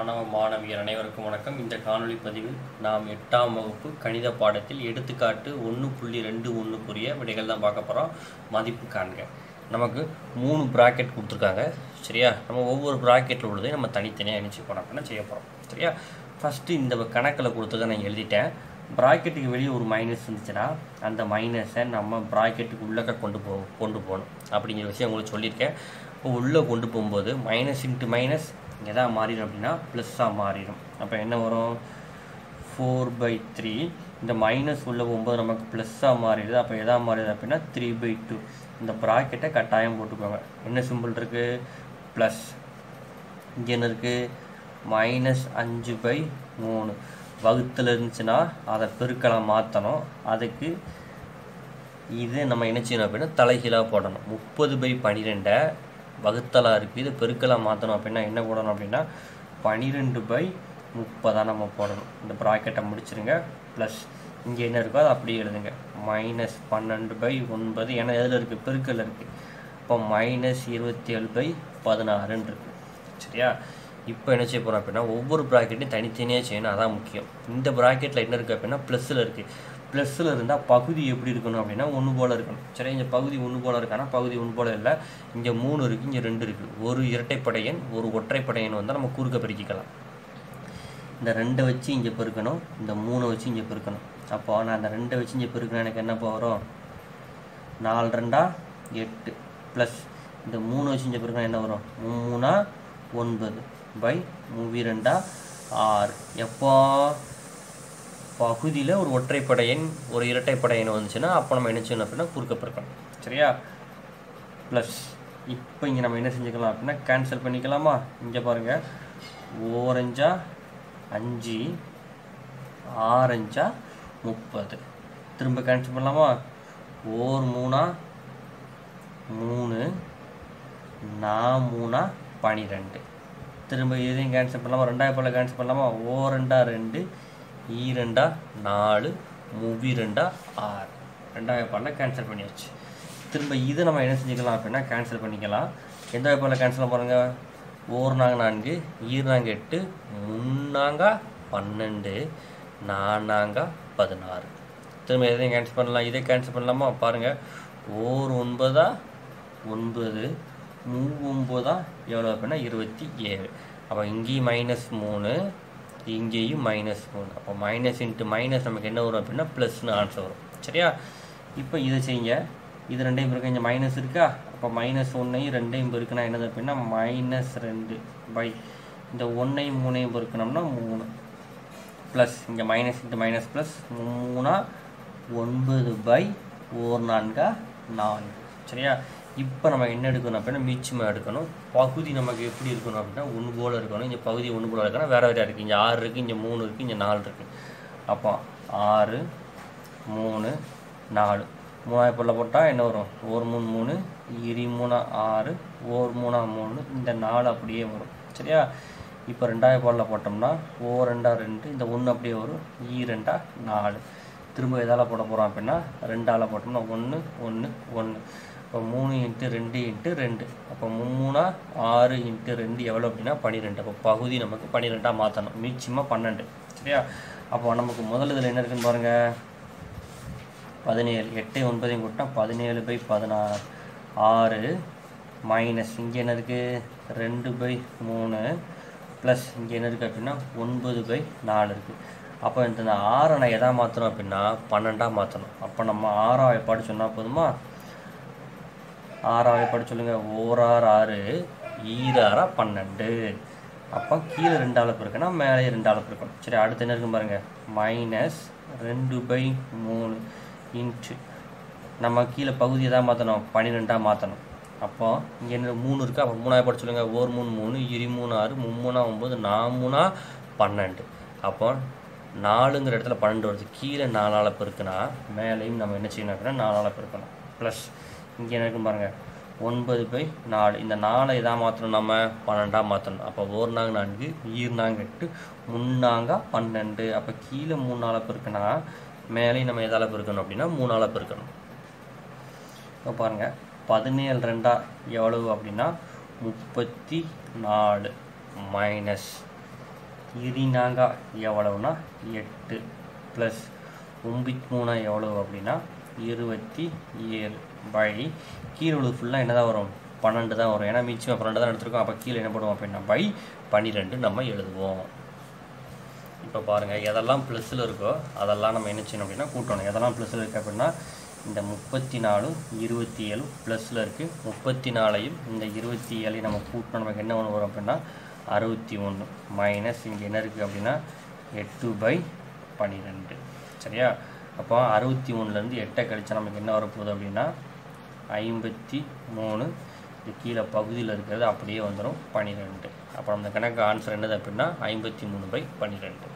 மாணவ மாணவியர் அனைவருக்கும் வணக்கம். இந்த காணொளி பதிவில் நாம் எட்டாம் வகுப்பு கணித பாடத்தில் எடுத்துக்காட்டு ஒன்று புள்ளி ரெண்டு ஒன்றுக்குரிய விடைகள் தான் பார்க்க போகிறோம் மதிப்பு காண்க. நமக்கு மூணு ப்ராக்கெட் கொடுத்துருக்காங்க. சரியா? நம்ம ஒவ்வொரு ப்ராக்கெட்டில் உள்ளதையும் நம்ம தனித்தனியாக இணைச்சி பண்ண செய்ய போகிறோம் சரியா? ஃபஸ்ட்டு இந்த கணக்கில் கொடுத்ததை நான் எழுதிட்டேன். ப்ராக்கெட்டுக்கு வெளியே ஒரு மைனஸ் இருந்துச்சுன்னா அந்த மைனஸை நம்ம ப்ராக்கெட்டுக்கு உள்ளக்க கொண்டு போ கொண்டு போகணும். அப்படிங்கிற விஷயம் உங்களுக்கு சொல்லியிருக்கேன். இப்போ உள்ளே கொண்டு போகும்போது மைனஸ் இன்ட்டு மைனஸ் எதா மாறிடும் அப்படின்னா ப்ளஸ்ஸாக மாறிடும். அப்போ என்ன வரும்? ஃபோர் பை த்ரீ இந்த மைனஸ் உள்ள ஒம்பது நமக்கு ப்ளஸ்ஸாக மாறிடுது. அப்போ எதா மாறிடுது அப்படின்னா த்ரீ பை டூ இந்த ப்ராக்கெட்டை கட்டாயம் போட்டுக்கோங்க. என்ன சிம்பிள் இருக்குது ப்ளஸ் இங்கே என்ன இருக்குது மைனஸ் அஞ்சு பை மூணு. வகுத்தில் இருந்துச்சுன்னா அதை பெருக்கலாம் மாற்றணும் அதுக்கு இது நம்ம என்ன செய்யணும் அப்படின்னா தலைகீழாக போடணும். முப்பது பை பன்னிரெண்டை வகுத்தலாக இருக்குது இது பெருக்கலாக மாற்றணும் அப்படின்னா என்ன போடணும் அப்படின்னா பன்னிரெண்டு பை முப்பதாக நம்ம போடணும். இந்த ப்ராக்கெட்டை முடிச்சிருங்க. ப்ளஸ் இங்கே என்ன இருக்கோ அதை அப்படியே எழுதுங்க. மைனஸ் பன்னெண்டு பை ஒன்பது. ஏன்னா எதில் இருக்குது பெருக்கல் இருக்குது இப்போ மைனஸ் இருபத்தி ஏழு பை பதினாறுன்னு இருக்குது சரியா? இப்போ என்ன செய்ய போகிறோம் அப்படின்னா ஒவ்வொரு ப்ராக்கெட்டையும் தனித்தனியாக செய்யணும் அதான் முக்கியம். இந்த ப்ராக்கெட்டில் என்ன இருக்குது அப்படின்னா ப்ளஸ்ஸில் இருக்குது ப்ளஸ்ஸில் இருந்தால் பகுதி எப்படி இருக்கணும் அப்படின்னா ஒன்று போல் இருக்கணும். சரி இங்கே பகுதி ஒன்று போல் இருக்கானா? பகுதி ஒன்று போல் இல்லை. இங்கே மூணு இருக்குது இங்கே ரெண்டு இருக்குது ஒரு இரட்டைப்படையன் ஒரு ஒற்றைப்படையன் வந்தால் வந்து நம்ம குறுக்க பிரிக்கலாம் இந்த ரெண்டை வச்சு இங்கே பெருக்கணும் இந்த மூணை வச்சு இங்கே பெருக்கணும். அப்போ நான் அந்த ரெண்டை வச்சு இங்கே பெருக்கணும் எனக்கு என்ன வரும் நாலு ரெண்டா? எட்டு. ப்ளஸ் இந்த மூணு வச்சு இங்கே பெருக்கணும் என்ன வரும்? மூணா? ஒன்பது. பை மூவி ரெண்டா? ஆர் எப்போ? பகுதியில் ஒரு ஒற்றைப்படை எண் ஒரு இரட்டைப்படை எண் வந்துச்சுன்னா அப்போ நம்ம என்ன செய்யணும் அப்படின்னா குறுக்க சரியா? ப்ளஸ் இப்போ இங்கே நம்ம என்ன செஞ்சுக்கலாம் அப்படின்னா கேன்சல் பண்ணிக்கலாமா? இங்கே பாருங்கள் ஓரஞ்சா அஞ்சு ஆரஞ்சா முப்பது. திரும்ப கேன்சல் பண்ணலாமா? ஓர் மூணா? மூணு. நான் மூணா? பனிரெண்டு. திரும்ப இதையும் கேன்சல் பண்ணலாமா ரெண்டாயிரம் போல் கேன்சல் பண்ணலாமா ஓ ரெண்டா ரெண்டு ஈ ரெண்டா நாலு மூவி ரெண்டா ஆறு. ரெண்டாயிரம் பாலில் கேன்சல் பண்ணியாச்சு. திரும்ப இதை நம்ம என்ன செஞ்சுக்கலாம் அப்படின்னா கேன்சல் பண்ணிக்கலாம். எந்த வாய்ப்பால் கேன்சல் பாருங்கள் ஓர் நாங்க நான்கு ஈர்நாங்க எட்டு முன்னாங்க பன்னெண்டு நானாங்க பதினாறு. திரும்ப எதையும் கேன்சல் பண்ணலாம் இதை கேன்சல் பண்ணலாமா? பாருங்கள் ஓர் ஒன்பதா? ஒன்பது. மூ ஒம்போதா எவ்வளோ அப்படின்னா இருபத்தி ஏழு. அப்போ இங்கேயும் மைனஸ் மூணு இங்கேயும் மைனஸ் மூணு. அப்போ மைனஸ் இன்ட்டு மைனஸ் நமக்கு என்ன வரும் அப்படின்னா ப்ளஸ்னு ஆன்சர் வரும். சரியா? இப்போ இதை செய்யுங்க. இது ரெண்டையும் இருக்கு இங்கே மைனஸ் இருக்கா? அப்போ மைனஸ் ஒன்றையும் ரெண்டையும் இருக்குன்னா என்னது அப்படின்னா மைனஸ் ரெண்டு பை இந்த ஒன்றையும் மூணையும் இருக்கணும்னா மூணு. ப்ளஸ் இங்கே மைனஸ் இன்ட்டு மைனஸ் ப்ளஸ் மூணா ஒன்பது பை ஓர் நான்கா நான்கு. சரியா? இப்போ நம்ம என்ன எடுக்கணும் அப்படின்னா மிச்சமாக எடுக்கணும். பகுதி நமக்கு எப்படி இருக்கணும் அப்படின்னா ஒன்று போல் இருக்கணும். இங்கே பகுதி ஒன்று போல் இருக்கணும். வேறு வேறு இருக்குது இங்கே ஆறு இருக்குது இங்கே மூணு இருக்குது இங்கே நாலு இருக்குது அப்போ ஆறு மூணு நாலு. மூணாயிரம் பொருளை போட்டால் என்ன வரும்? ஒரு மூணு மூணு. இரு மூணா ஆறு. ஓர் மூணா மூணு. இந்த நாலு அப்படியே வரும். சரியா? இப்போ ரெண்டாயிரம் பொருளில் போட்டோம்னா ஓ ரெண்டா ரெண்டு. இந்த ஒன்று அப்படியே வரும். ஈ ரெண்டா நாலு. திரும்ப எதால் போட போகிறோம் அப்படின்னா ரெண்டால் போட்டோம்னா ஒன்று ஒன்று ஒன்று இப்போ மூணு இன்ட்டு ரெண்டு இன்ட்டு ரெண்டு. அப்போ மூணா ஆறு இன்ட்டு ரெண்டு எவ்வளோ அப்படின்னா பன்னிரெண்டு அப்போ பகுதி நமக்கு பன்னிரெண்டாக மாற்றணும் மிச்சமாக பன்னெண்டு. சரியா? அப்போ நமக்கு முதல் இதில் என்ன இருக்குன்னு பாருங்கள் பதினேழு. எட்டு ஒன்பதையும் கூட்டினா பதினேழு பை பதினாறு. ஆறு மைனஸ் இங்கே என்ன இருக்குது ரெண்டு பை மூணு ப்ளஸ் இங்கே என்ன இருக்குது அப்படின்னா ஒன்பது பை நாலு இருக்குது அப்போ இந்த ஆறை நான் எதாக மாற்றணும் அப்படின்னா பன்னெண்டாக மாற்றணும் அப்போ நம்ம ஆறாம் எப்பாடு சொன்னால் போதுமா? ஆறாம் வாய்ப்பாடு சொல்லுங்கள் ஓராறு ஆறு ஈராறா பன்னெண்டு. அப்போ கீழே ரெண்டு அளப்பு இருக்குன்னா மேலே ரெண்டு அளப்பு இருக்கணும் சரி அடுத்து என்ன இருக்கும் பாருங்கள் மைனஸ் ரெண்டு பை மூணு இன்ச்சு நம்ம கீழே பகுதியை தான் மாற்றணும் பன்னிரெண்டாக மாற்றணும் அப்போ இங்கே என்ன மூணு இருக்கா? அப்போ மூணாவது படி சொல்லுங்கள் ஓர் மூணு மூணு இரு மூணு ஆறு மும்மூணா ஒம்பது நாமூணா பன்னெண்டு. அப்போ நாலுங்கிற இடத்துல பன்னெண்டு வருது. கீழே நாலு அளப்பு இருக்குன்னா மேலேயும் நம்ம என்ன செய்யணும் அப்படின்னா நாலு அளப்பு இருக்கணும். ப்ளஸ் இங்கே என்ன இருக்கும் பாருங்கள் ஒன்பது பை நாலு. இந்த நாலை இதாக மாற்றணும் நம்ம. பன்னெண்டாக மாற்றணும் அப்போ ஓர் நாங்க நான்கு ஈர்னாங்க எட்டு முன்னாங்க பன்னெண்டு. அப்போ கீழே மூணு அளப்பு இருக்குன்னா மேலேயும் நம்ம எதால் பெருக்கணும் அப்படின்னா மூணு அளப்பு இருக்கணும் இப்போ பாருங்கள் பதினேழு ரெண்டா எவ்வளவு அப்படின்னா முப்பத்தி நாலு மைனஸ் இருநாங்கா எவ்வளவுனா எட்டு. ப்ளஸ் ஒம்பத்தி மூணா எவ்வளவு அப்படின்னா இருபத்தி ஏழு. பை கீழே உள்ளது ஃபுல்லாக என்ன தான் வரும்? பன்னெண்டு தான் வரும். ஏன்னா மிச்சம் பன்னெண்டு தான் எடுத்துருக்கோம். அப்போ கீழே என்ன பண்ணுவோம் அப்படின்னா பை பன்னிரெண்டு நம்ம எழுதுவோம். இப்போ பாருங்கள் எதெல்லாம் ப்ளஸ்ஸில் இருக்கோ அதெல்லாம் நம்ம என்ன செய்யணும் அப்படின்னா கூட்டணும். எதெல்லாம் ப்ளஸில் இருக்குது அப்படின்னா இந்த முப்பத்தி நாலும் இருபத்தி ஏழும் ப்ளஸில் இருக்குது முப்பத்தி நாலையும் இந்த இருபத்தி ஏழையும் நம்ம கூட்டணும். நமக்கு என்ன ஒன்று வரும் அப்படின்னா அறுபத்தி ஒன்று மைனஸ் இங்கே என்ன இருக்குது அப்படின்னா எட்டு பை பன்னிரெண்டு. சரியா? அப்போ அறுபத்தி மூணுலேருந்து எட்டை கழிச்சா நமக்கு என்ன வரப்போகுது அப்படின்னா ஐம்பத்தி மூணு இது கீழே பகுதியில் இருக்கிறது அப்படியே வந்துடும் பன்னிரெண்டு அப்போ அந்த கணக்கு ஆன்சர் என்னது அப்படின்னா ஐம்பத்தி மூணு பை பன்னிரெண்டு